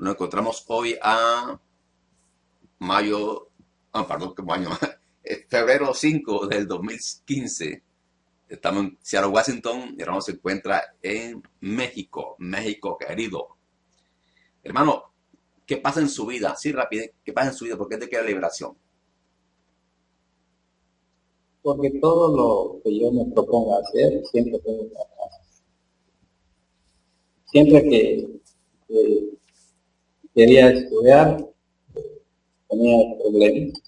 Nos encontramos hoy a mayo, ah, perdón, ¿qué año? febrero 5 del 2015. Estamos en Seattle, Washington, y hermano se encuentra en México, México querido. Hermano, ¿qué pasa en su vida? Sí, rápido, ¿qué pasa en su vida? ¿Por qué te queda liberación? Porque todo lo que yo me propongo hacer, siempre tengo que hacer. Siempre que, quería estudiar, tenía problemas.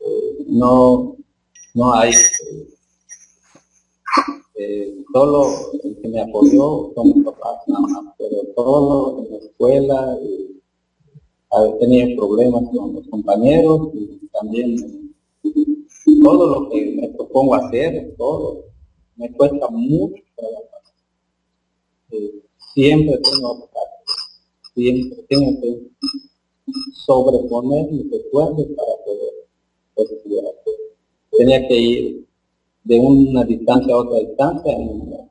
Eh, no, no hay eh, solo el que me apoyó son mis papás nada más, pero todo en la escuela, y, tenido problemas con los compañeros y también todo lo que me propongo hacer, todo, me cuesta mucho trabajar. Eh, siempre tengo obstáculos, siempre que sobreponer mis esfuerzos para poder estudiar. Tenía que ir de una distancia a otra distancia,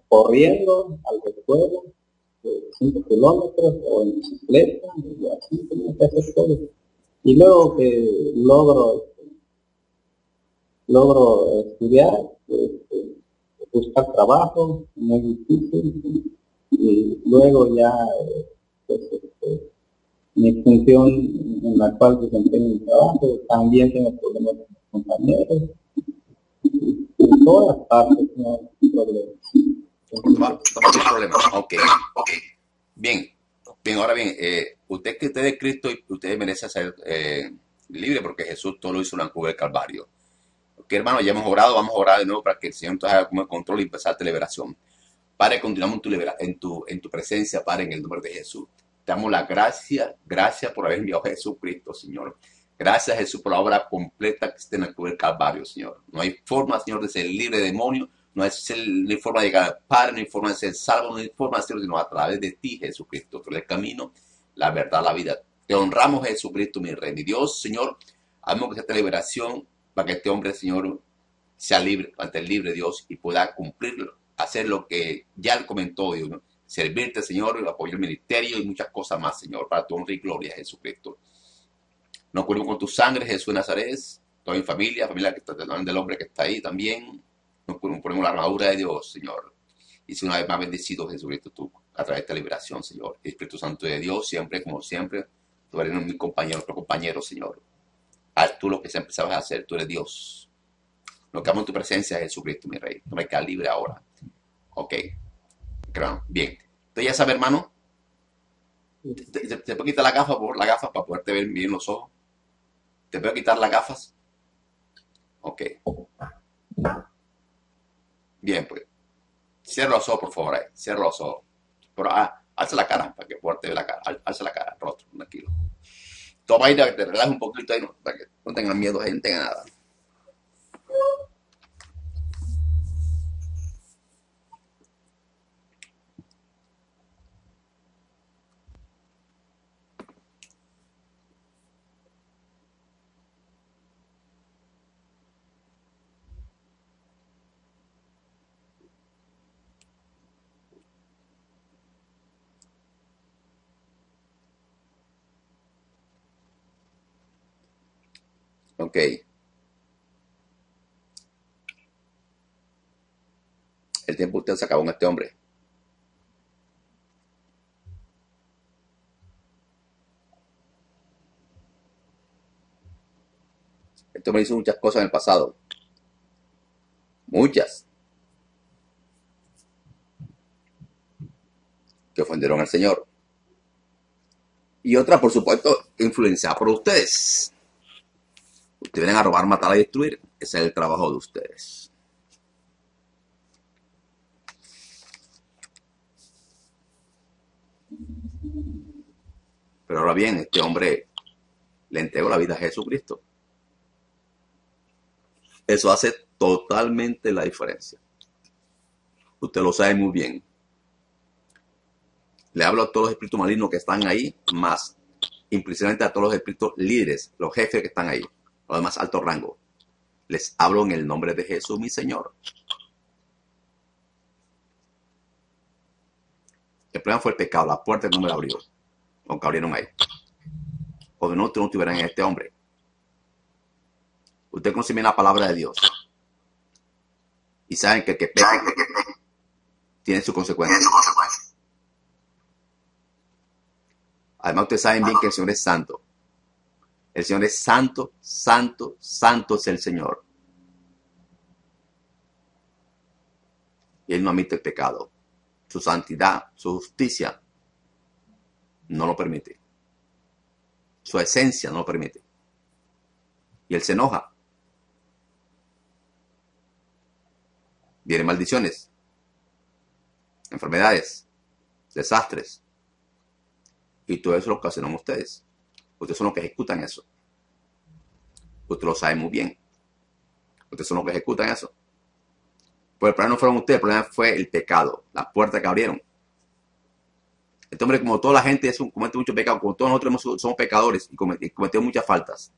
corriendo al recuerdo, de 5 kilómetros o en bicicleta, y así tenía que hacer. Y luego que logro, logro estudiar, este, buscar trabajo, muy difícil, y luego ya pues, mi función en la cual desempeño mi trabajo, también tengo problemas con mis compañeros, en todas partes no hay problemas. problemas. Ok. Bien, bien, ahora bien, eh, usted que usted es Cristo y usted merece ser eh, libre porque Jesús todo lo hizo en la cruz del Calvario. Ok, hermano, ya hemos orado, vamos a orar de nuevo para que el Señor te haga como el control y empezar tu liberación. Padre, continuamos en tu, en, tu, en tu presencia, Padre, en el nombre de Jesús. Damos la gracia, gracias por haber enviado a Jesucristo, Señor. Gracias Jesús por la obra completa que está en el cruz Calvario, Señor. No hay forma, Señor, de ser libre de demonio, no hay, forma de llegar al Padre, no hay forma de ser salvo, no hay forma, Señor, sino a través de ti, Jesucristo. Tú el camino, la verdad, la vida. Te honramos, Jesucristo, mi Rey, mi Dios, Señor. Hagamos que esta liberación para que este hombre, Señor, sea libre, ante el libre Dios y pueda cumplirlo, hacer lo que ya él comentó, Dios, servirte, Señor, apoyar el ministerio y muchas cosas más, Señor, para tu honra y gloria, Jesucristo. Nos cubrimos con tu sangre, Jesús de Nazaret, toda mi familia, familia que está del hombre que está ahí también. Nos ponemos la armadura de Dios, Señor. Y si una vez más bendecido, Jesucristo, tú, a través de esta liberación, Señor. Espíritu Santo de Dios, siempre, como siempre, tú eres mi compañero, nuestro compañero, Señor. Haz tú lo que siempre sabes hacer, tú eres Dios. Nos quedamos en tu presencia, Jesucristo, mi Rey. No me quedas libre ahora. Ok. Bien. Entonces ya sabes, hermano, te, te, puedo quitar la gafa, por la gafa, para poderte ver bien los ojos. ¿Te puedo quitar las gafas? Ok. Bien, pues. Cierra los ojos, por favor, ahí. Cierra los ojos. Pero ah, alza la cara para que pueda ver la cara. Alza la cara, rostro, tranquilo. Toma ahí, te relaja un poquito ahí, para que no tengan miedo, gente, no tengan nada. Ok. El tiempo usted se acabó con este hombre. Este hombre hizo muchas cosas en el pasado. Muchas. Que ofendieron al Señor. Y otras, por supuesto, influenciadas por ustedes. Ustedes vienen a robar, matar y destruir. Ese es el trabajo de ustedes. Pero ahora bien, este hombre le entregó la vida a Jesucristo. Eso hace totalmente la diferencia. Usted lo sabe muy bien. Le hablo a todos los espíritus malignos que están ahí, más implícitamente a todos los espíritus líderes, los jefes que están ahí o de más alto rango. Les hablo en el nombre de Jesús, mi Señor. El problema fue el pecado, la puerta no me la abrió. o que abrieron ahí. O de no, no estuvieran en este hombre. Usted conoce bien la palabra de Dios. Y saben que el que peca tiene su consecuencia. Además, ustedes saben bien que el Señor es santo. El Señor es santo, santo, santo es el Señor. Y Él no admite el pecado. Su santidad, su justicia no lo permite. Su esencia no lo permite. Y Él se enoja. Vienen maldiciones, enfermedades, desastres. Y todo eso lo ocasionan ustedes. Ustedes son los que ejecutan eso. Ustedes lo saben muy bien. Ustedes son los que ejecutan eso. Pues el problema no fueron ustedes, el problema fue el pecado, la puerta que abrieron. Este hombre, como toda la gente, comete mucho pecado, como todos nosotros somos pecadores y cometió muchas faltas.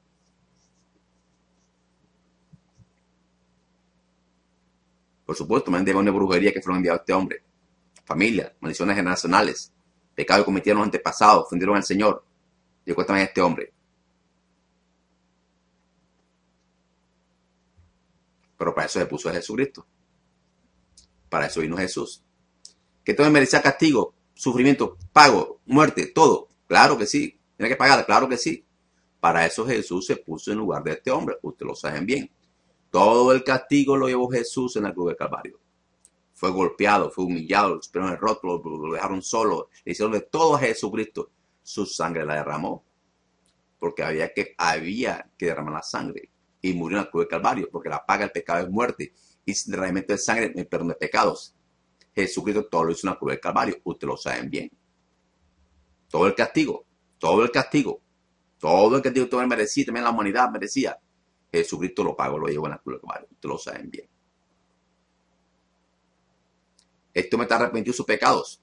Por supuesto, me han demonios de brujería que fueron enviados a este hombre. Familia, maldiciones generacionales, pecados que cometieron los antepasados, ofendieron al Señor. Y cuéntame a este hombre. Pero para eso se puso a Jesucristo. Para eso vino Jesús. Que todo merecía castigo, sufrimiento, pago, muerte, todo. Claro que sí. Tiene que pagar, claro que sí. Para eso Jesús se puso en lugar de este hombre. Ustedes lo saben bien. Todo el castigo lo llevó Jesús en la cruz del Calvario. Fue golpeado, fue humillado, lo en el rostro, lo dejaron solo. Le hicieron de todo a Jesucristo. Su sangre la derramó. Porque había que, había que derramar la sangre. Y murió en la cruz del Calvario. Porque la paga del pecado es muerte y sin derramamiento de sangre me perdón de pecados. Jesucristo todo lo hizo en la cruz del Calvario. Ustedes lo saben bien. Todo el castigo, todo el castigo, todo el castigo todo merecía, también la humanidad merecía. Jesucristo lo pagó, lo llevó en la cruz del Calvario. Ustedes lo saben bien. Esto me está arrepentido de sus pecados.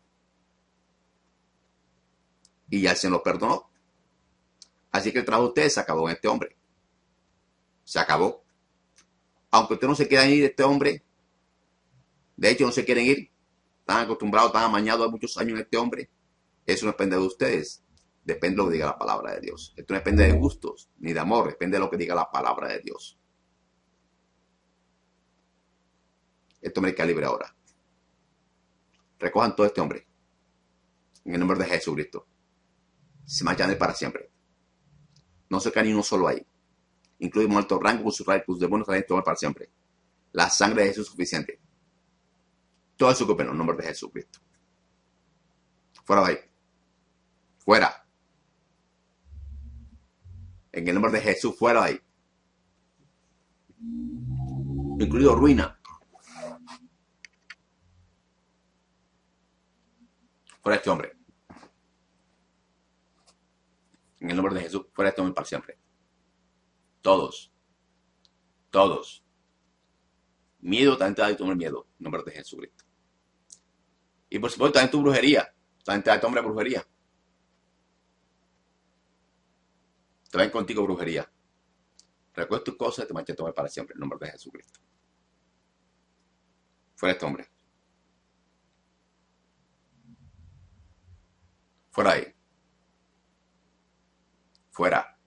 Y ya se lo perdonó. Así que el trabajo de ustedes se acabó en este hombre. Se acabó aunque ustedes no se quieran ir este hombre, de hecho no se quieren ir, están acostumbrados, están amañados a muchos años en este hombre, eso no depende de ustedes, depende de lo que diga la palabra de Dios. Esto no depende de gustos ni de amor, depende de lo que diga la palabra de Dios. Este hombre queda libre ahora. Recojan todo este hombre. En el nombre de Jesucristo. Se marchan para siempre. No se queda ni uno solo ahí incluye muerto rango con sus sus demonios también tomar para siempre. La sangre de Jesús es suficiente. Todo su en el nombre de Jesucristo. Fuera de ahí. Fuera. En el nombre de Jesús, fuera de ahí. Incluido ruina. Fuera este hombre. En el nombre de Jesús, fuera este hombre para siempre. Todos. Todos. Miedo también te da de miedo. En nombre de Jesucristo. Y por supuesto también tu brujería. También te da hombre brujería. Te ven contigo brujería. Recuerda tus cosas y te manches tomar para siempre. En nombre de Jesucristo. Fuera este hombre. Fuera ahí. Fuera.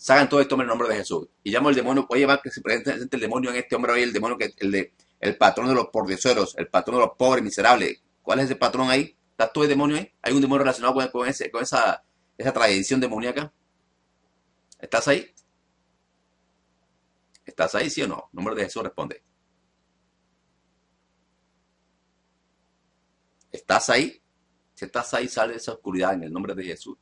Sagan todo esto en el nombre de Jesús. Y llamo al demonio, oye, va que se presente el demonio en este hombre hoy, el demonio que el de el patrón de los pordeseros, el patrón de los pobres miserables. ¿Cuál es ese patrón ahí? ¿Está todo el demonio ahí? ¿Hay un demonio relacionado con, ese, con esa, esa tradición demoníaca? ¿Estás ahí? ¿Estás ahí, sí o no? nombre de Jesús responde. ¿Estás ahí? Si estás ahí, sale de esa oscuridad en el nombre de Jesús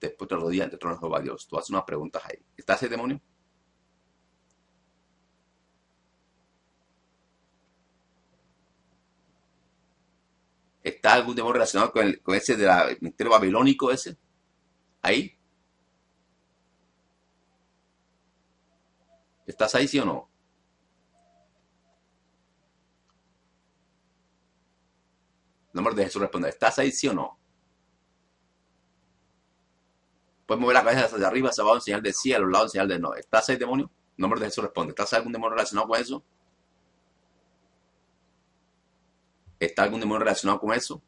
después rodillas ante el trono de Jehová Dios. Tú haces unas preguntas ahí. ¿Está ese demonio? ¿Está algún demonio relacionado con, ese del ministerio babilónico ese? ¿Ahí? ¿Estás ahí, sí o no? El nombre de Jesús responde, ¿estás ahí, sí o no? Puedes mover la cabeza hacia arriba, hacia abajo, en señal de sí, a los lados, en señal de no. ¿Estás ahí, demonio? Nombre de Jesús responde. ¿Estás algún demonio relacionado con eso? ¿Está algún demonio relacionado con eso?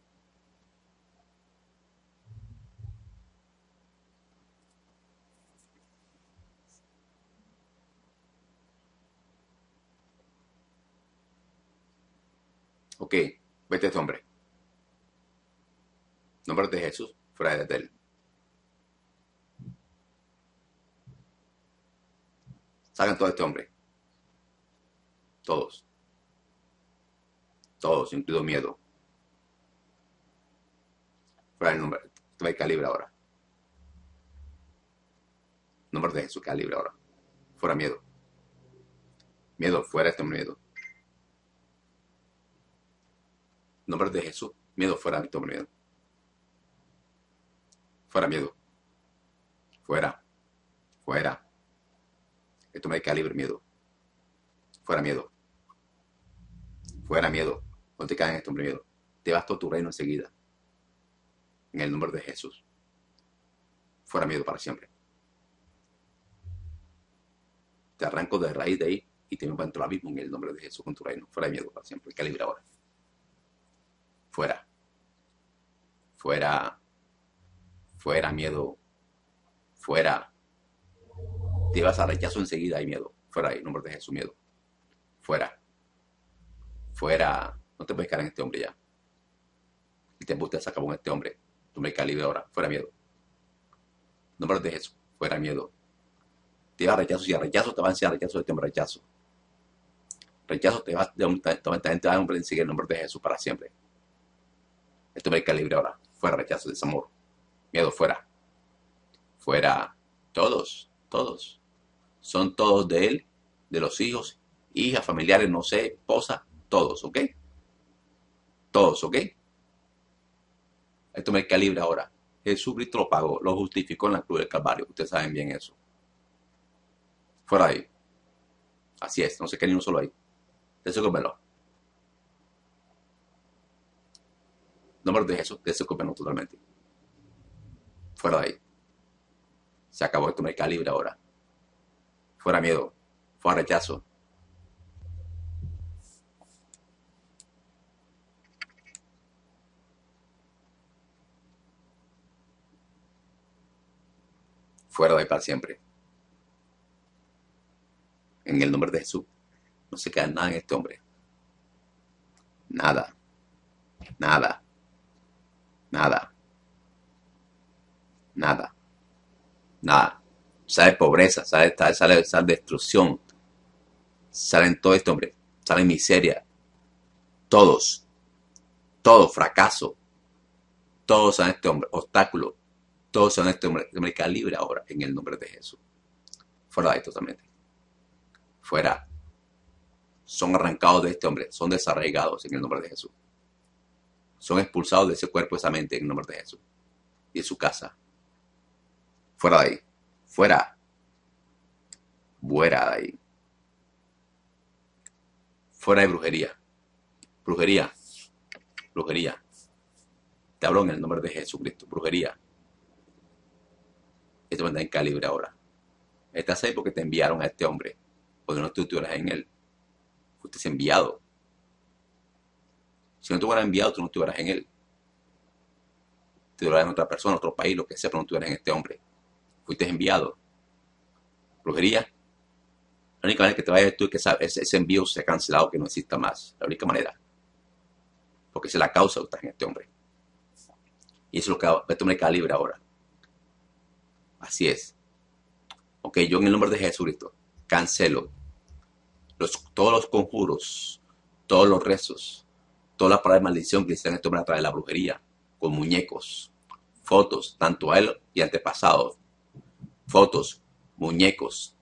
Ok, vete a este hombre. Nombre de Jesús, fuera de él. Salgan todo este hombre. Todos. Todos, incluido miedo. Fuera el nombre. A calibre ahora. Nombre de Jesús, calibre ahora. Fuera miedo. Miedo, fuera este miedo. Nombre de Jesús, miedo, fuera este miedo. Fuera miedo. Fuera. Fuera. Esto me calibre miedo. Fuera miedo. Fuera miedo. No te caen este hombre miedo. Te vas todo tu reino enseguida. En el nombre de Jesús. Fuera miedo para siempre. Te arranco de raíz de ahí y te encuentro entrar abismo en el nombre de Jesús con tu reino. Fuera miedo para siempre. Calibre ahora. Fuera. Fuera. Fuera miedo. Fuera. Te vas a rechazo enseguida, hay miedo. Fuera ahí, nombre de Jesús, miedo. Fuera. Fuera. No te puedes caer en este hombre ya. Y te se acabó en este hombre. Tú me calibre ahora. Fuera miedo. Nombre de Jesús. Fuera miedo. Te vas a rechazo. Si a rechazo te va a enseñar rechazo de hombre rechazo. Rechazo te va, te va a hombre en el nombre de Jesús para siempre. Este hombre calibre ahora. Fuera rechazo, desamor. Miedo fuera. Fuera. Todos. Todos son todos de él, de los hijos, hijas, familiares, no sé, esposa, todos, ¿ok? Todos, ¿ok? Esto me calibra ahora. Jesucristo lo pagó, lo justificó en la cruz del Calvario. Ustedes saben bien eso. Fuera ahí. Así es, no se queda ni uno solo ahí. Desocúpenlo. Nombre de Jesús, desocúpenlo totalmente. Fuera de ahí. Se acabó esto me calibra ahora fuera miedo, fuera rechazo. Fuera de para siempre. En el nombre de Jesús. No se queda nada en este hombre. Nada. Nada. Nada. Nada. Nada sale pobreza, sale, sale, sale destrucción, salen todo esto, hombre, sale miseria, todos, todo fracaso, todos son este hombre, obstáculo, todos son este hombre, hombre calibre ahora en el nombre de Jesús. Fuera de ahí totalmente. Fuera. Son arrancados de este hombre, son desarraigados en el nombre de Jesús. Son expulsados de ese cuerpo, esa mente en el nombre de Jesús. Y de su casa. Fuera de ahí. Fuera. Fuera de ahí. Fuera de brujería. Brujería. Brujería. Te hablo en el nombre de Jesucristo. Brujería. Esto me da en calibre ahora. Estás ahí porque te enviaron a este hombre. Porque no tú estuvieras en él. Fuiste enviado. Si no te enviado, tú no estuvieras en él. Te en otra persona, otro país, lo que sea, pero no estuvieras en este hombre fuiste enviado. Brujería. La única manera que te vayas tú es que ese, envío se ha cancelado, que no exista más. La única manera. Porque esa es la causa de estar en este hombre. Y eso es lo que este hombre calibre ahora. Así es. Ok, yo en el nombre de Jesucristo cancelo todos los conjuros, todos los rezos, todas las palabras de maldición que hicieron este hombre a través de la brujería, con muñecos, fotos, tanto a él y antepasados, fotos, muñecos.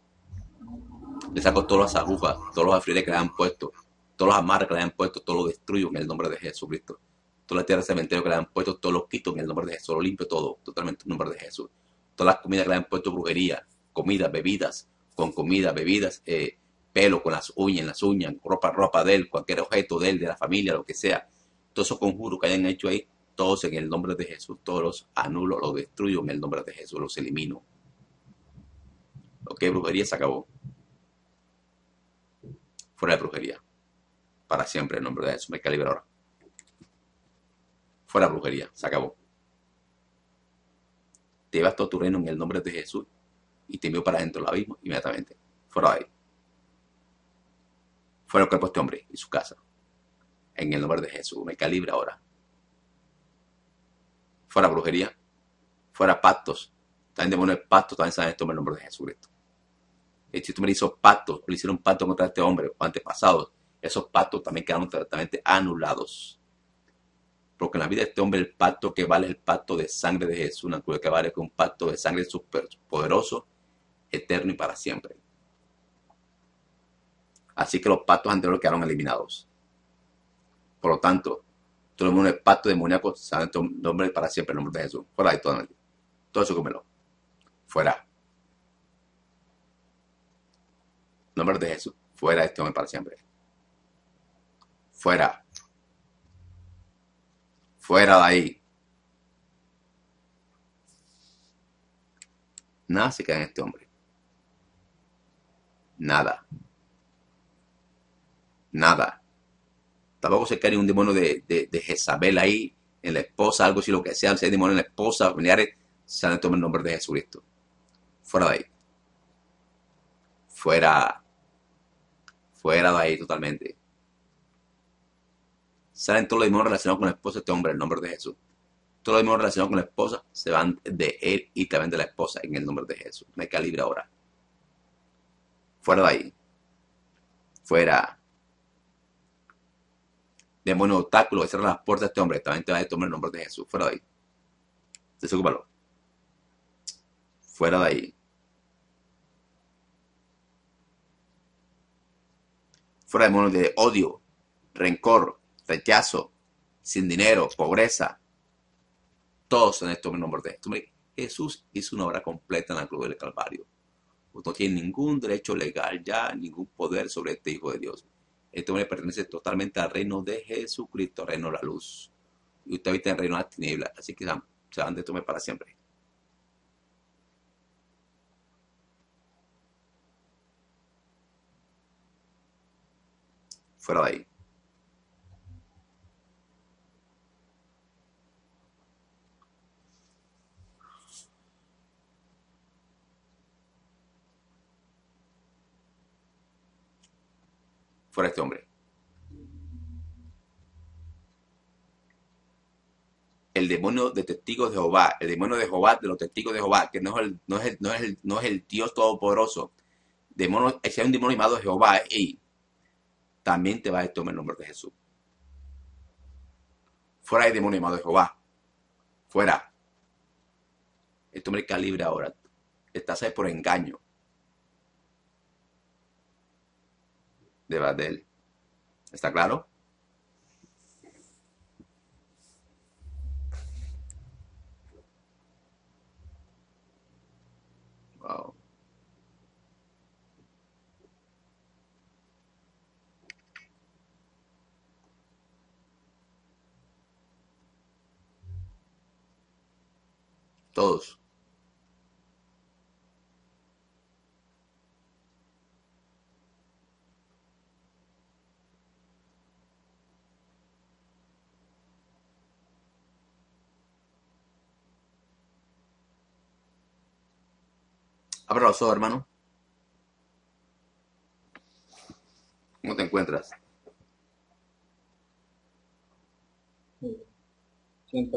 Le saco todas las agujas, todos los alfileres que le han puesto, todos los amarres que le han puesto, todo lo destruyo en el nombre de Jesucristo. Toda la tierra de cementerio que le han puesto, todo lo quito en el nombre de Jesús, lo limpio todo, totalmente en el nombre de Jesús. Todas las comidas que le han puesto brujería, comidas, bebidas, con comida, bebidas, eh, pelo con las uñas, las uñas, ropa, ropa de él, cualquier objeto de él, de la familia, lo que sea. Todos esos conjuros que hayan hecho ahí, todos en el nombre de Jesús, todos los anulo, los destruyo en el nombre de Jesús, los elimino. Ok, brujería se acabó. Fuera de brujería. Para siempre, en nombre de Jesús. Me calibra ahora. Fuera de brujería. Se acabó. Te llevas todo tu reino en el nombre de Jesús y te envió para adentro del abismo inmediatamente. Fuera de ahí. Fuera del cuerpo de este hombre y su casa. en el nombre de Jesús. Me calibra ahora. Fuera brujería, fuera pactos. También demonios de pactos también saben esto en el nombre de Jesucristo. Si tú me hizo pactos, o le hicieron pacto contra este hombre o antepasados, esos pactos también quedaron totalmente anulados. Porque en la vida de este hombre el pacto que vale es el pacto de sangre de Jesús, una cruz que vale con un pacto de sangre poderoso, eterno y para siempre. Así que los pactos anteriores quedaron eliminados. Por lo tanto, todo el mundo el pacto demoníaco sabe tu nombre para siempre, el nombre de Jesús. Fuera de todo, todo eso cómelo. Fuera. nombre de Jesús. Fuera de este hombre para siempre. Fuera. Fuera de ahí. Nada se queda en este hombre. Nada. Nada. Tampoco se cae un demonio de, de, Jezabel ahí, en la esposa, algo así, lo que sea, si hay demonio en la esposa, familiares, se han tomado el nombre de Jesucristo. Fuera de ahí. Fuera. Fuera de ahí totalmente. Salen todos los demonios relacionados con la esposa de este hombre, en el nombre de Jesús. Todos los demonios relacionados con la esposa se van de él y también de la esposa en el nombre de Jesús. Me calibre ahora. Fuera de ahí. Fuera. Demonio obstáculo que cierra las puertas de este hombre. También te va a tomar el nombre de Jesús. Fuera de ahí. Desocúpalo. Fuera de ahí. Fuera de demonio de odio, rencor, rechazo, sin dinero, pobreza. Todos en esto en nombre de Jesús. Jesús hizo una obra completa en la cruz del Calvario no tiene ningún derecho legal ya, ningún poder sobre este Hijo de Dios. Este hombre pertenece totalmente al reino de Jesucristo, reino de la luz. Y usted habita en el reino de las tinieblas, así que se van de tomar para siempre. Fuera de ahí. fuera este hombre. El demonio de testigos de Jehová, el demonio de Jehová, de los testigos de Jehová, que no es el, no es el, no es el, no es el Dios Todopoderoso. Demonio, si hay un demonio llamado Jehová, y también te va a tomar el nombre de Jesús. Fuera hay demonio llamado Jehová. Fuera. Este hombre calibre ahora. Estás ahí por engaño. de él. ¿Está claro? Wow. Todos. Abra los ojos, hermano. ¿Cómo te encuentras? Mi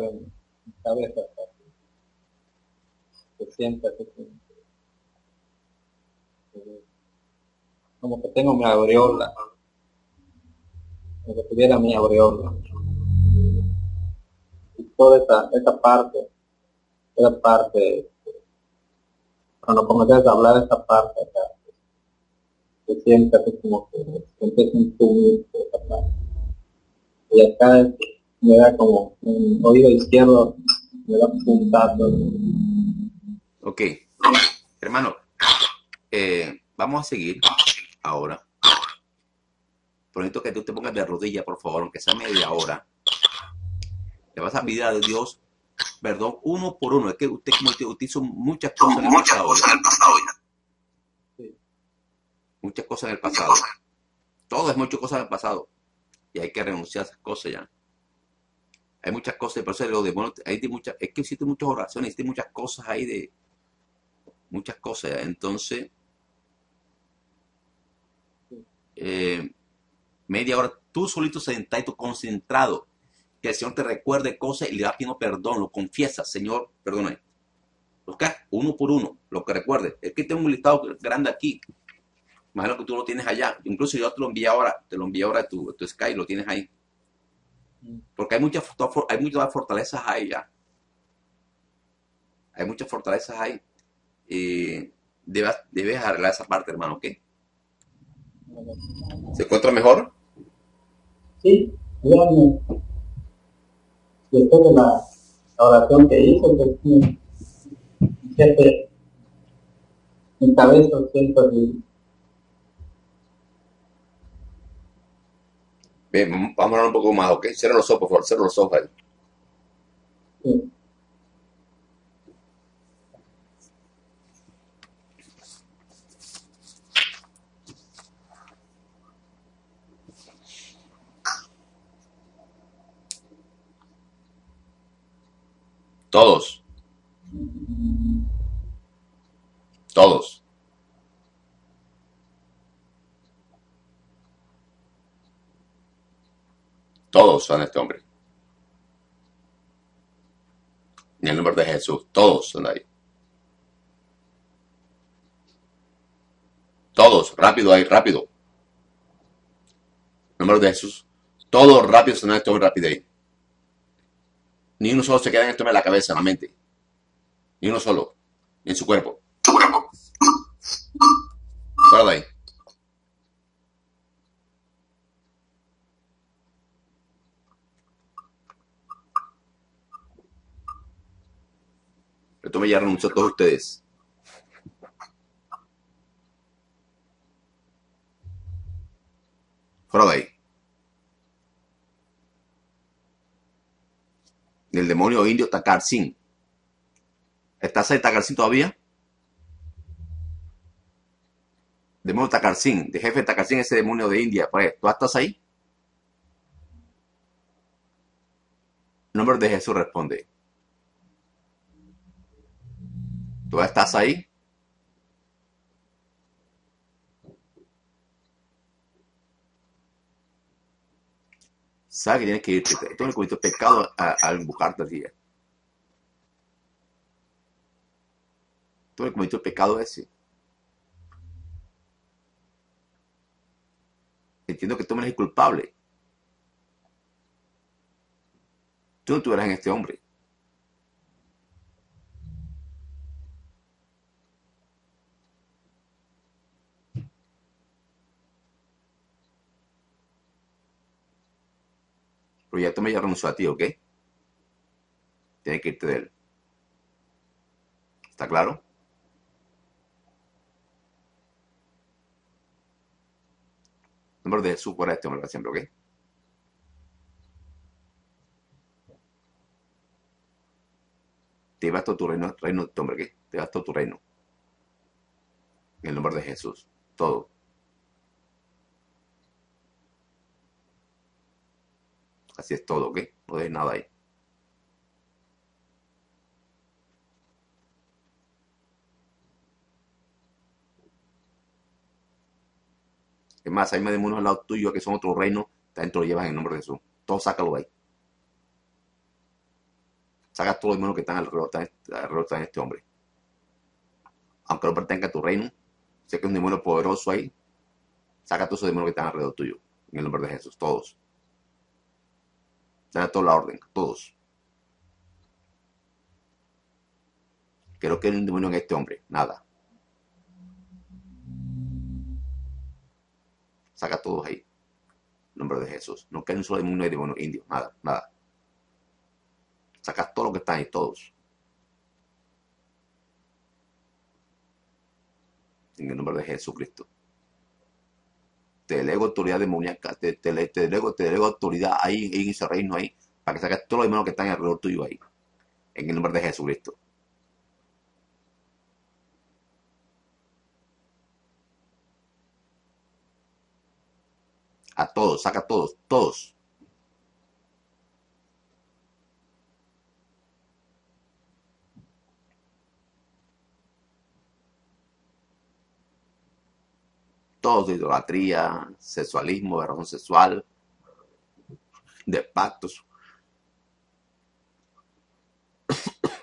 cabeza. Se siente como que tengo mi aureola. Como que tuviera mi aureola. Y toda esta, esta parte, esta parte cuando comienzas a hablar esa parte acá, se siente así como que sientes un tumulto esa parte. Y acá me da como un oído izquierdo, me da puntado. Ok, hermano, eh, vamos a seguir ahora. Prometo que tú te pongas de rodilla, por favor, aunque sea media hora. Le vas a pedir a Dios perdón, uno por uno. Es que usted, usted hizo muchas cosas en el muchas pasado. Cosas en el pasado Muchas cosas en el pasado. Todo es muchas cosas en el pasado. Y hay que renunciar a esas cosas ya. Hay muchas cosas, por eso los demonios, hay de muchas, es que existen muchas oraciones, existen muchas cosas ahí de, muchas cosas. Entonces, eh, media hora tú solito sentado, concentrado, que el Señor te recuerde cosas y le da pidiendo perdón, lo confiesa, Señor, perdóname. ¿Ok? Uno por uno, lo que recuerde. Es que tengo un listado grande aquí. Imagino que tú lo tienes allá. Incluso yo te lo envié ahora, te lo envié ahora a tu, tu Sky, lo tienes ahí. Porque hay muchas, hay muchas fortalezas ahí ya. Hay muchas fortalezas ahí. Y debes, debes arreglar esa parte, hermano, ¿ok? ¿Se encuentra mejor? Sí, dígame. Después de la oración que hizo, pues siempre mi cabeza siempre Bien, vamos a hablar un poco más, ¿ok? Cierra los ojos, por favor, cierra los ojos ahí. Sí. Todos. Todos. Todos son este hombre. En el nombre de Jesús, todos son ahí. Todos, rápido ahí, rápido. En el nombre de Jesús, todos rápido son hombre, rápido ahí. Ni uno solo se queda en esto en la cabeza, en la mente. Ni uno solo. en su cuerpo. Su cuerpo. Fuera de ahí. Esto me ya renunció a todos ustedes. Fuera de ahí. Del demonio indio Takarsin. ¿Estás ahí, Takarsin, todavía? Demonio Takarsin, de jefe Takarsin, ese demonio de India. Pues, ¿Tú estás ahí? El nombre de Jesús responde. ¿Tú estás ahí? Sabe que tienes que irte. Esto es el pecado al buscarte allí. Tú el cometido pecado ese. Entiendo que tú me eres culpable. Tú no en este hombre. Proyecto me ya renunció a ti, ¿ok? Tienes que irte de él. ¿Está claro? Número de Jesús por este hombre siempre, ¿ok? Te vas todo tu reino, reino de este hombre, ¿ok? Te vas todo tu reino. En el nombre de Jesús. Todo. Así es todo, ¿ok? No dejes nada ahí. Es más, hay más demonios al lado tuyo que son otro reino, te lo llevas en el nombre de Jesús. Todo sácalo de ahí. Saca todos los demonios que están alrededor, alrededor de este hombre. Aunque no pertenezca a tu reino, sé que es un demonio poderoso ahí. Saca todos esos demonios que están alrededor tuyo. En el nombre de Jesús, todos. Dale toda la orden, todos. Creo que hay un demonio en este hombre, nada. Saca todos ahí. nombre de Jesús. No queda un solo demonio de demonio indio, nada, nada. Saca todo lo que están ahí, todos. En el nombre de Jesucristo te delego autoridad demoníaca, te, te, te, delego, te delego autoridad ahí en ese reino ahí, para que saques todos los demonios que están alrededor tuyo ahí, en el nombre de Jesucristo. A todos, saca a todos, todos. Todo idolatría, sexualismo, razón sexual, de pactos.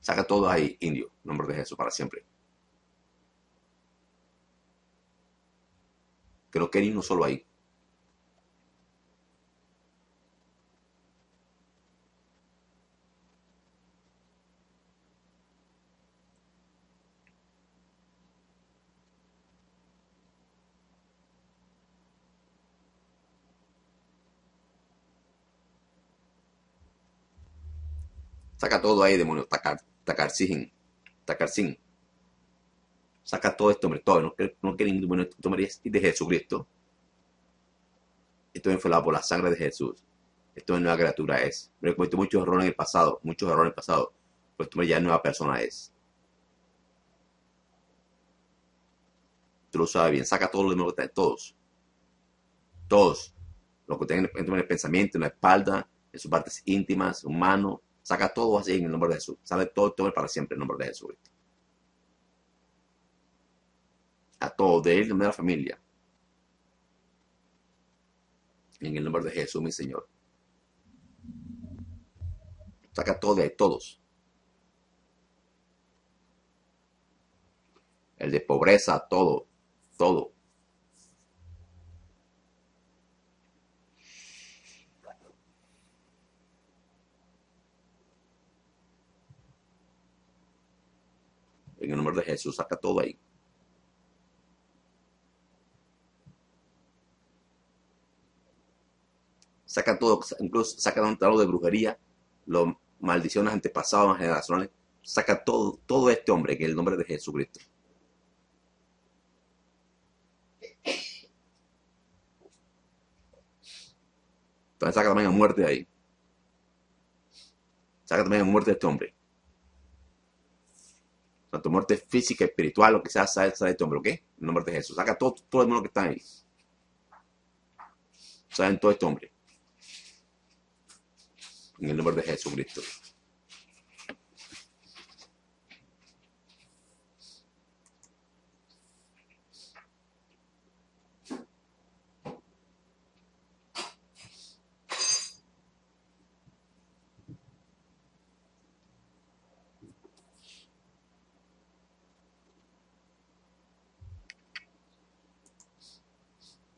Saca todo ahí, indio, nombre de Jesús, para siempre. Que no quede uno solo ahí. Saca todo ahí, demonio. Tacar, tacarcín. Tacarcín. Saca todo esto, hombre. Todo. No, no quiere ningún demonio. Esto es de Jesucristo. Esto fue lavado por la sangre de Jesús. Esto es nueva criatura es. Me he cometido muchos errores en el pasado. Muchos errores en el pasado. Pues esto ya nueva persona es. Tú lo sabes bien. Saca todos los demonios que están. Todos. Todos. Lo que tienen en el pensamiento, en la espalda, en sus partes íntimas, humanos Saca todo así en el nombre de Jesús. Sale todo, todo para siempre en el nombre de Jesús. A todo, de él, de la familia. En el nombre de Jesús, mi Señor. Saca todo de todos. El de pobreza, todo, todo. En el nombre de Jesús, saca todo ahí. Saca todo, incluso saca lo de brujería, las maldiciones antepasadas, generacionales. Saca todo, todo este hombre en el nombre de Jesucristo. Entonces saca también a muerte de ahí. Saca también a muerte de este hombre tanto muerte física, espiritual, lo que sea, sale, de este hombre, ¿ok? En el nombre de Jesús. Saca todo, todo el mundo que está ahí. en todo este hombre. En el nombre de Jesucristo.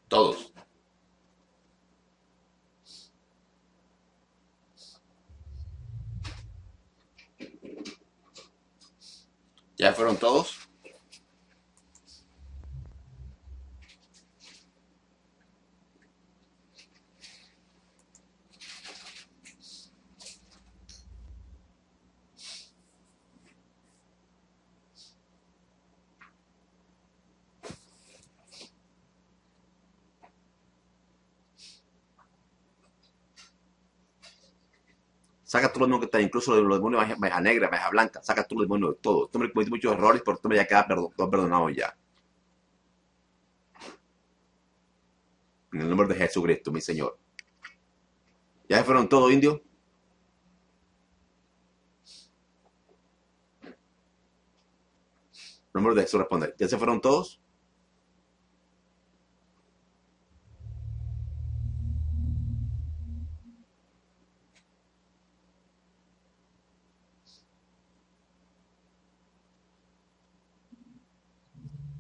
Todos. ¿Ya fueron todos? Saca todo lo demonios que está, incluso los demonios de maja negra, maja blanca, saca todo los demonios de todo. Este hombre cometió muchos errores, pero este hombre ya queda perdonado ya. En el nombre de Jesucristo, mi Señor. ¿Ya se fueron todos indios? En nombre de Jesús responde. ¿Ya se fueron todos?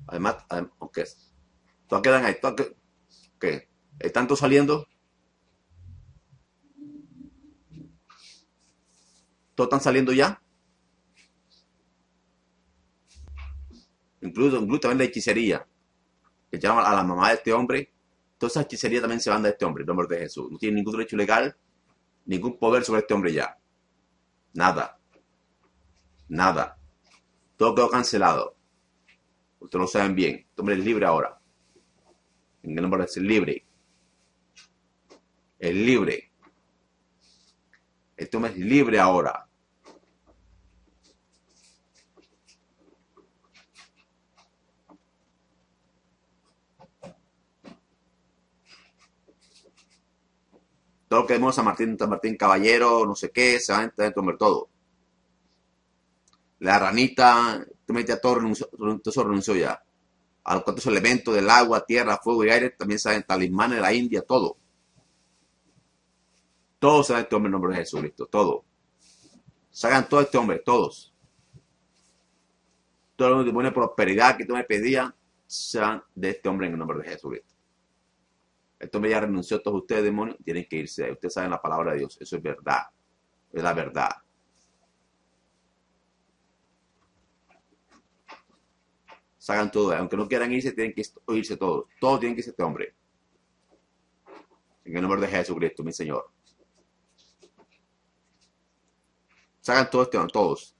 Además, ok. Todas quedan ahí. Todas que, ¿Están todos saliendo? ¿Todos están saliendo ya? Incluso, incluso también la hechicería. Que llama a la mamá de este hombre. Toda esa hechicería también se van de este hombre, el nombre de Jesús. No tiene ningún derecho legal, ningún poder sobre este hombre ya. Nada. Nada. Todo quedó cancelado. Ustedes lo saben bien. Este hombre es libre ahora. En el nombre ser libre. Es libre. Este hombre es libre ahora. todo lo que vemos a Martín, a Martín Caballero, no sé qué, se va a de todo. La ranita, te metí a todo, renunció, todo renunció ya. a los cuatro elementos del agua, tierra, fuego y aire, también saben talismanes de la India, todo. Todos saben este hombre en nombre de Jesucristo, todo. Sacan todo este hombre, todos. Todos los demonios de prosperidad que tú me pedías, sean de este hombre en el nombre de Jesucristo. Este hombre ya renunció a todos ustedes, demonios, tienen que irse. Ustedes saben la palabra de Dios, eso es verdad. Es la verdad. Sagan todo. Aunque no quieran irse, tienen que irse todos. Todos tienen que irse este hombre. En el nombre de Jesucristo, mi Señor. Sacan todo este hombre, todos.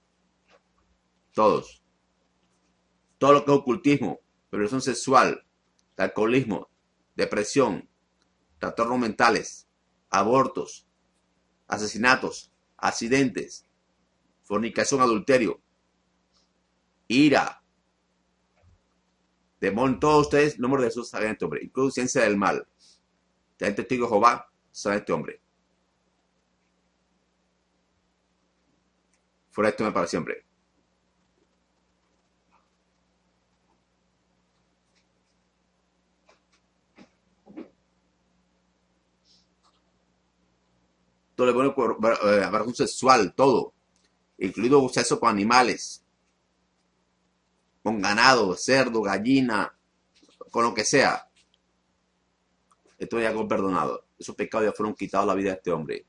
Todos. Todo lo que es ocultismo, perversión sexual, alcoholismo, depresión, trastornos mentales, abortos, asesinatos, accidentes, fornicación, adulterio, ira, Demon, todos ustedes, nombre de Jesús, saben este hombre. Incluso ciencia del mal. Ten testigo de Jehová, saben este hombre. Fuera este hombre para siempre. Todo le pone un sexual, todo. Incluido sexo con animales con ganado, cerdo, gallina, con lo que sea. Esto ya fue perdonado. Esos pecados ya fueron quitados la vida de este hombre.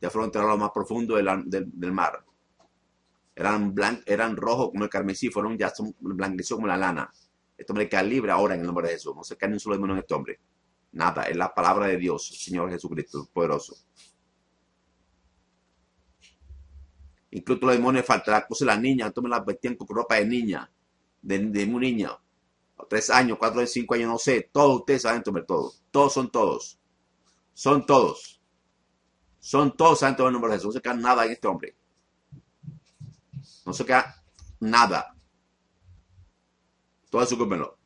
Ya fueron enterrados a lo más profundo del, mar. Eran, eran rojos como el carmesí, fueron ya son blanquecidos como la lana. Este hombre queda ahora en el nombre de Jesús. No se cae ni un solo demonio en este hombre. Nada, es la palabra de Dios, Señor Jesucristo, poderoso. Incluso los demonios faltarán. Cosas las niñas, me las vestían con ropa de niña, de, de un niño, tres años, cuatro, cinco años, no sé, todos ustedes saben tomar todos, todos son todos, son todos, son todos saben tomar el nombre de Jesús, no se queda nada en este hombre, no se queda nada, todo eso cúmelo.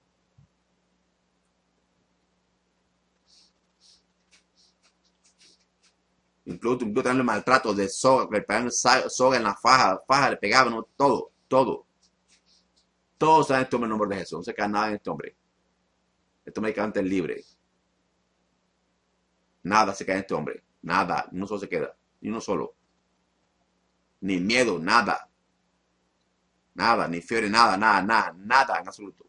Incluso, incluso también maltrato de soga, le pegaban soga en la faja, faja le pegaban, todo, todo. Todos saben este hombre en nombre de Jesús. No se queda nada en este hombre. Este hombre que es libre. Nada se cae en este hombre. Nada. No solo se queda. Ni uno solo. Ni miedo, nada. Nada, ni fiebre, nada, nada, nada, nada en absoluto.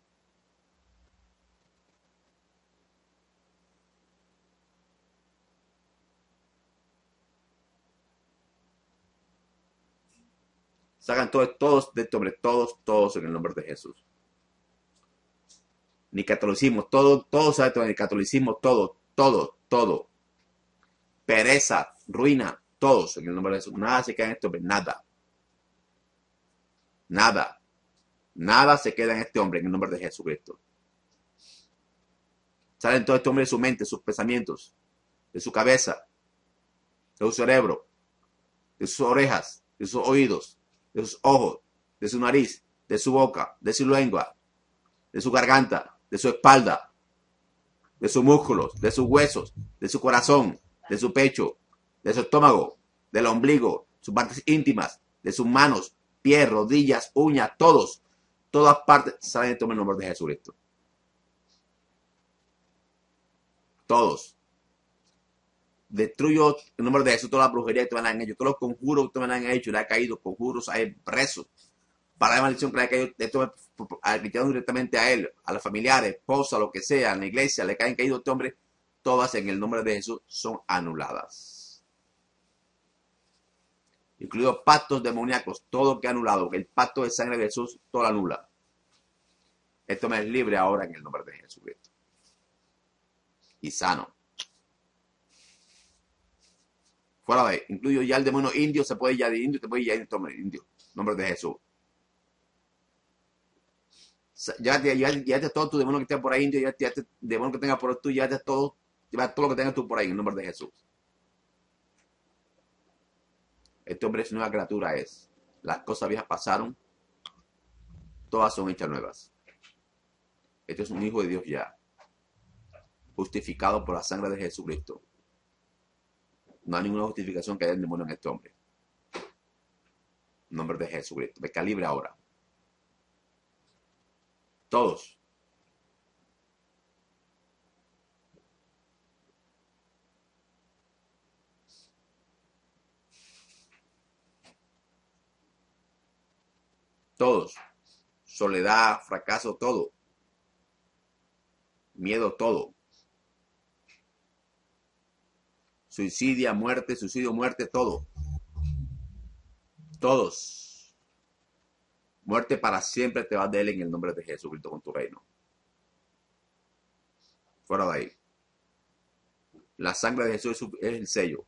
Sacan todos, todos de este hombre, todos, todos en el nombre de Jesús. Ni catolicismo, todo, todos saben, ni catolicismo, todo, todo, todo. Pereza, ruina, todos en el nombre de Jesús. Nada se queda en este hombre, nada. Nada. Nada se queda en este hombre en el nombre de Jesucristo. Salen todo este hombre de su mente, sus pensamientos, de su cabeza, de su cerebro, de sus orejas, de sus oídos, de sus ojos, de su nariz, de su boca, de su lengua, de su garganta, de su espalda, de sus músculos, de sus huesos, de su corazón, de su pecho, de su estómago, del ombligo, sus partes íntimas, de sus manos, pies, rodillas, uñas, todos, todas partes salen de el nombre de Jesucristo. Todos destruyo el nombre de Jesús, toda la brujería que me han hecho, todos los conjuros que me han hecho, le ha caído, conjuros a él preso, para la maldición que le ha caído, esto aplicado directamente a él, a los familiares, esposa, lo que sea, en la iglesia, le caen caído este hombre, todas en el nombre de Jesús son anuladas. Incluidos pactos demoníacos, todo que ha anulado, el pacto de sangre de Jesús, todo lo anula. Esto me es libre ahora en el nombre de Jesucristo. Y sano. Fuera de, incluyo ya el demonio indio, se puede ya de indio, se puede ya de indio. Nombre de Jesús. Ya, ya, ya, ya todo tu demonio que esté por ahí indio, ya, ya te, demonio que tenga por tú, ya te todo, ya todo lo que tengas tú por ahí, en nombre de Jesús. Este hombre es nueva criatura, es. Las cosas viejas pasaron, todas son hechas nuevas. Este es un hijo de Dios ya, justificado por la sangre de Jesucristo. No hay ninguna justificación que haya el demonio en este hombre. En nombre de Jesucristo. Me calibre ahora. Todos. Todos. Soledad, fracaso, todo. Miedo, todo. Suicidia, muerte, suicidio, muerte, todo. Todos. Muerte para siempre te va de él en el nombre de Jesucristo con tu reino. Fuera de ahí. La sangre de Jesús es el sello.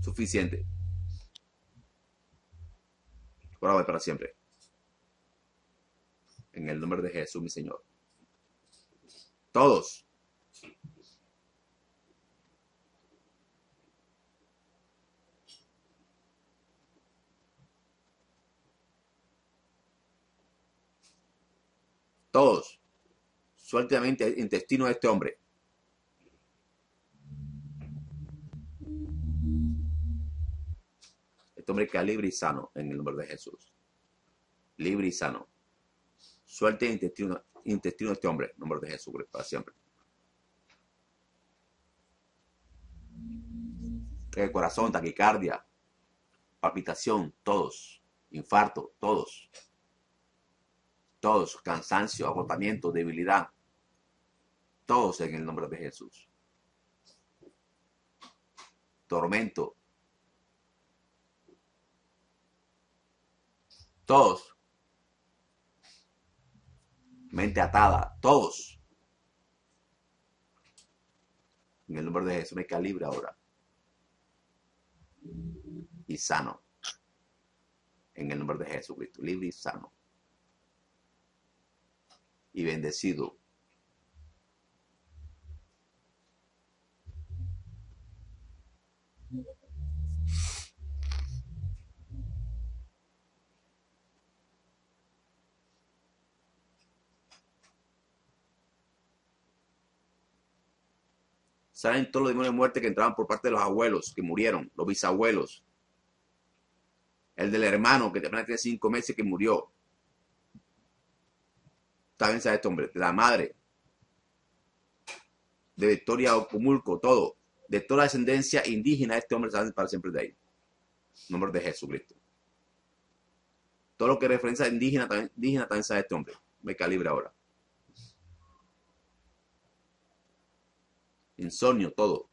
Suficiente. Fuera de ahí para siempre. En el nombre de Jesús, mi Señor. Todos. Todos. Sueltamente el intestino de este hombre. Este hombre queda libre y sano en el nombre de Jesús. Libre y sano. Suelte el intestino, intestino de este hombre en el nombre de Jesús para siempre. El corazón, taquicardia, palpitación, todos. Infarto, todos todos, cansancio, agotamiento, debilidad, todos en el nombre de Jesús. Tormento, todos. Mente atada, todos. En el nombre de Jesús me calibra ahora. Y sano. En el nombre de Jesucristo, libre y sano y bendecido. Saben todos los demonios de muerte que entraban por parte de los abuelos que murieron, los bisabuelos. El del hermano que apenas tiene cinco meses que murió saben este hombre, de la madre, de Victoria Ocumulco, todo, de toda la descendencia indígena, este hombre sabe para siempre de ahí. Nombre de Jesucristo. Todo lo que referencia a indígena, indígena también sabe este hombre. Me calibra ahora. Insomnio, todo.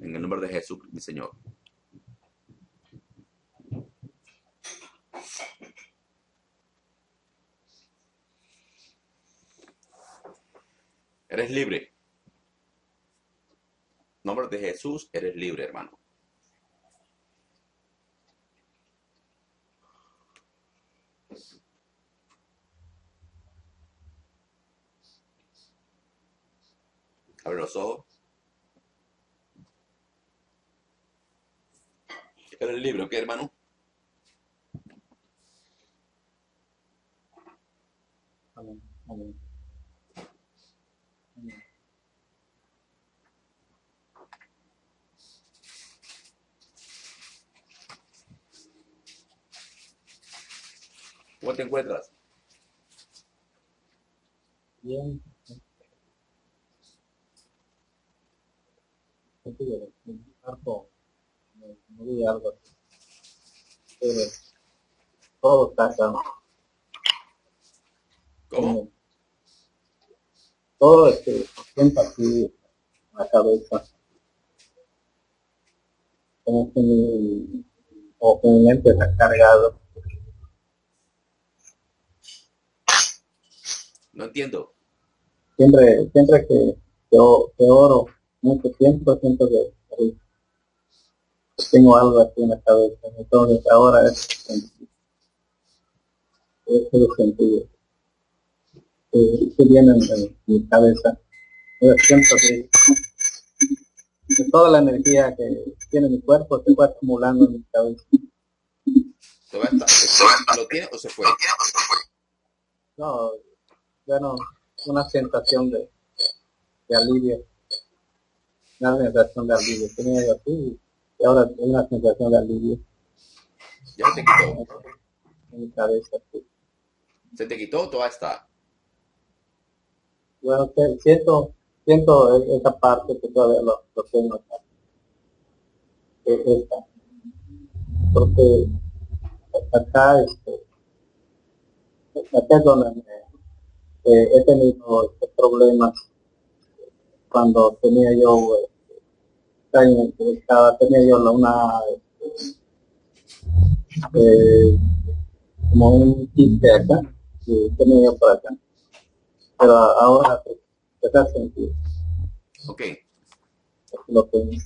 En el nombre de Jesús, mi Señor. Eres libre. nombre de Jesús, eres libre, hermano. Abre los ojos. Eres libre, ¿ok, hermano? ¿Cómo te encuentras? Bien. Muy algo. todo está acá. ¿Cómo? Todo este, sienta aquí la cabeza. Como que mi, o mi mente está cargado. No entiendo. Siempre, siempre que, oro mucho tiempo, siento que, tengo algo aquí en la cabeza. Entonces ahora es el sentido. Que, que viene en, mi cabeza. Yo siento que, toda la energía que tiene mi cuerpo se fue acumulando en mi cabeza. ¿Lo tiene o se fue? No, bueno, una sensación de, de alivio, una sensación de alivio. Tenía yo así y ahora una sensación de alivio. Ya te quitó. en mi cabeza. sí. ¿Se te quitó o todavía está? Bueno, siento, siento e- esa parte que todavía lo, lo tengo acá. E- Esta. Porque acá, este, acá es donde me- eh, he tenido problemas cuando tenía yo, eh, tenía yo una, este, eh, como un quiste acá, que tenía yo por acá. Pero ahora pues, se ha sentido Ok. lo que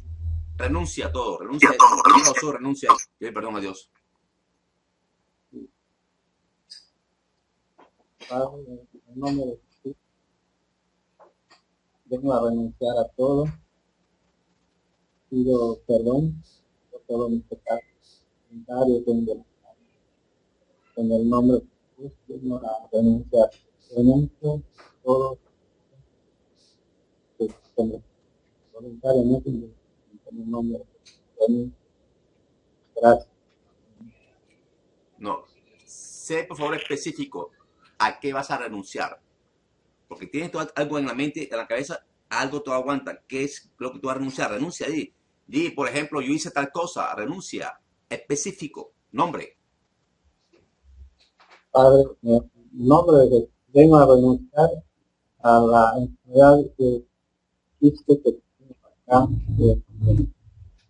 Renuncia a todo, renuncia a. Lo que Dios causó, renuncia a perdón a Dios. En el nombre de Jesús, vengo a renunciar a todo. Pido perdón por todos mis pecados. voluntarios, En el nombre de Jesús, vengo a renunciar. Renuncio todo voluntariamente en en el nombre de Jesús. Gracias. No. Sé, por favor, específico a qué vas a renunciar. Porque tienes todo algo en la mente, en la cabeza, algo tú aguanta. ¿Qué es lo que tú vas a renunciar? Renuncia ahí. Di, por ejemplo, yo hice tal cosa. Renuncia. Específico. Nombre. Padre, nombre de Jesús, vengo a renunciar a la enfermedad que existe que acá, de, de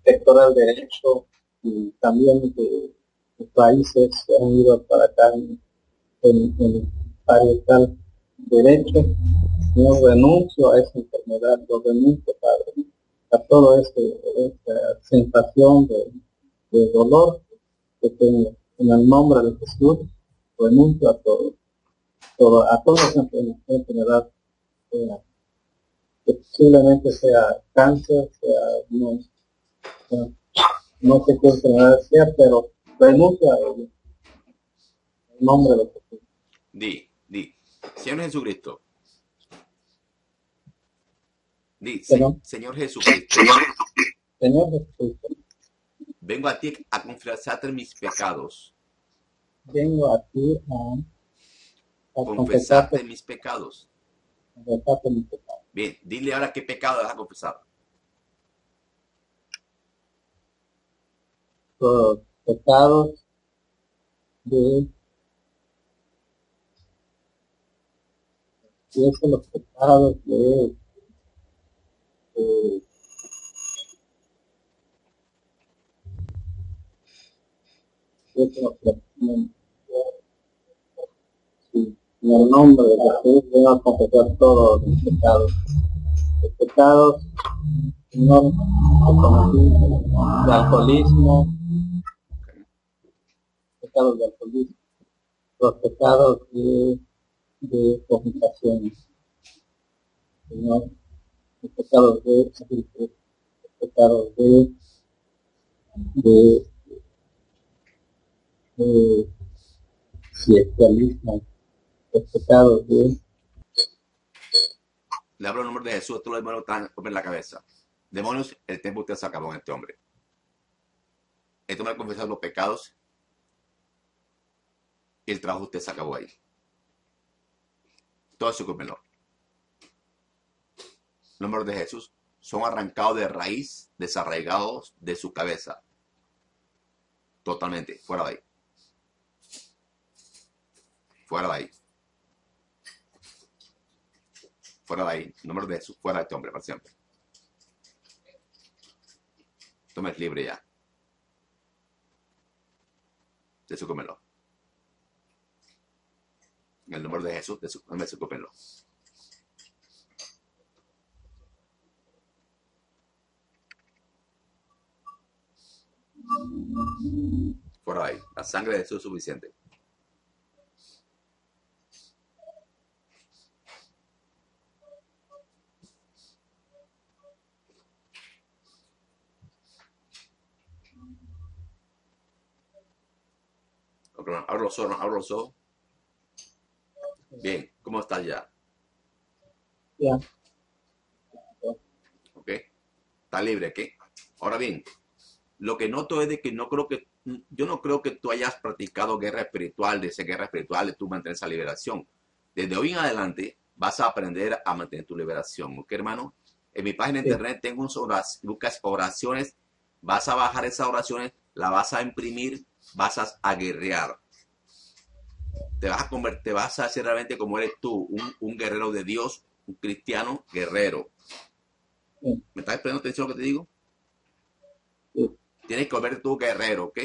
sector del derecho y también de países que han ido para acá en, en, en parietal derecho. Yo renuncio a esa enfermedad, yo renuncio, Padre, a toda esa sensación de, de dolor que tengo. En el nombre de Jesús, renuncio a todo, todo a toda esa enfermedad, sea, que posiblemente sea cáncer, sea no, no sé qué enfermedad sea, pero renuncio a ello. En el nombre de Jesús. Señor Jesucristo. Di, Perdón. se- Señor Jesucristo. Señor Jesucristo, Vengo a ti a confesarte mis pecados. vengo a ti a, a Confesarte confesarte, mis pecados. confesarte mis pecados. Bien, dile ahora qué pecado vas a confesar. Los pecados de esos los pecados de, los pecados Sí, en el nombre de Jesús vengo a confesar todos mis pecados. Los pecados, cometí, de alcoholismo, pecados de alcoholismo, los pecados de, de fornicación, Señor, los pecados de los pecados de, de, de sexualismo, los pecados de Le hablo en nombre de Jesús, todos los demonios están en la cabeza. Demonios, el tiempo usted se acabó en este hombre. Este hombre ha confesado los pecados y el trabajo usted se acabó ahí. Todo cúmelo. En nombre de Jesús, son arrancados de raíz, desarraigados de su cabeza. Totalmente, fuera de ahí. Fuera de ahí. Fuera de ahí. Nombre de Jesús, fuera de este hombre para siempre. Tome es libre ya. Desocúpenlo. En el nombre de Jesús, desocúpenlo. Fuera de ahí. La sangre de Jesús es suficiente. Abro los ojos, abro los ojos. Bien, ¿cómo estás ya? ya, ¿Ok? Está libre, ¿qué? Ahora bien, lo que noto es de que no creo que yo no creo que tú hayas practicado guerra espiritual, de esa guerra espiritual, de tú mantener esa liberación. Desde hoy en adelante vas a aprender a mantener tu liberación, ¿ok, hermano? En mi página de internet tengo unas oraciones, buscas oraciones, vas a bajar esas oraciones, la vas a imprimir, vas a, guerrear. Te vas a convertir, te vas a hacer realmente como eres tú, un, guerrero de Dios, un cristiano guerrero. ¿Me estás prestando atención a lo que te digo? Tienes que volverte tú guerrero, ¿ok?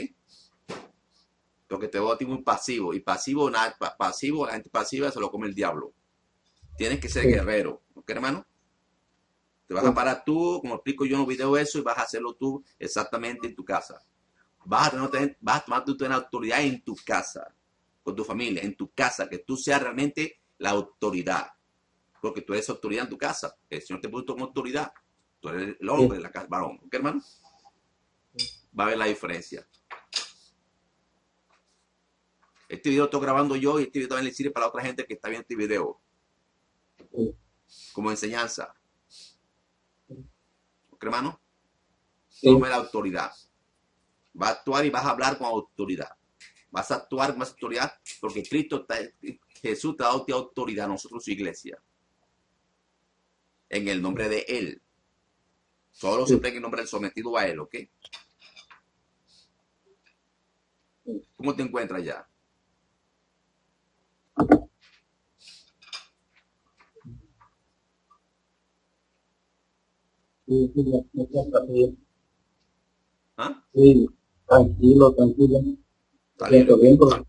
Porque te veo a ti muy pasivo. Y pasivo, nada, pasivo, la gente pasiva se lo come el diablo. Tienes que ser guerrero, ¿ok, hermano? Te vas a parar tú, como explico yo en un video eso, y vas a hacerlo tú exactamente en tu casa. Vas a, tener, vas a tomar tu autoridad en tu casa, con tu familia, en tu casa, que tú seas realmente la autoridad. Porque tú eres autoridad en tu casa. El Señor te puso como autoridad. Tú eres el hombre de la casa, varón. ¿Ok, hermano? Va a ver la diferencia. Este video lo estoy grabando yo y este video también le sirve para otra gente que está viendo este video. Como enseñanza hermano? Tome la autoridad. Va a actuar y vas a hablar con autoridad. Vas a actuar con más autoridad porque Cristo, Jesús te ha dado autoridad a nosotros, su iglesia. En el nombre de Él. Solo siempre en el nombre del sometido a Él, ¿ok? ¿Cómo te encuentras ya? Sí, sí, me ¿Ah? Sí, tranquilo, tranquilo. Siento bien porque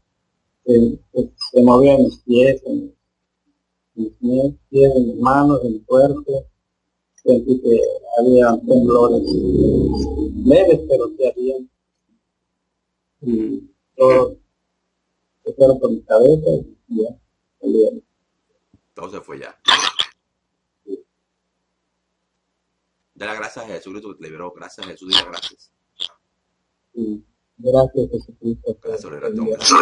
se, movían mis pies, en, mis pies, en mis manos, en mi cuerpo. Sentí que había temblores leves, pero sí había. Y todo se fueron por mi cabeza y ya, salieron. Todo se fue ya. Dale gracias a Jesucristo que te liberó. Gracias a Jesús, dile gracias. Gracias Jesucristo. Gracias, Jesucristo.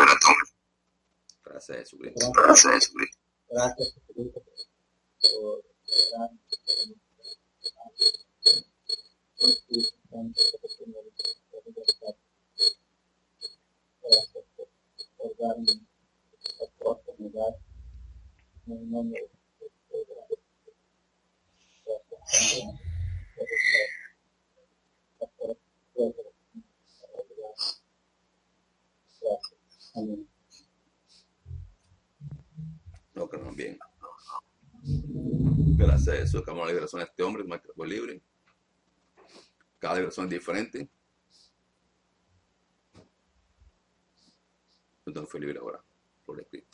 Gracias Jesucristo. Gracias Jesucristo. Gracias Jesucristo. Gracias por darme esta oportunidad en el nombre de Gracias. No, que no, bien. Gracias a eso, damos la liberación a este hombre, que fue libre. Cada liberación es diferente. Entonces fue libre ahora, por el Cristo.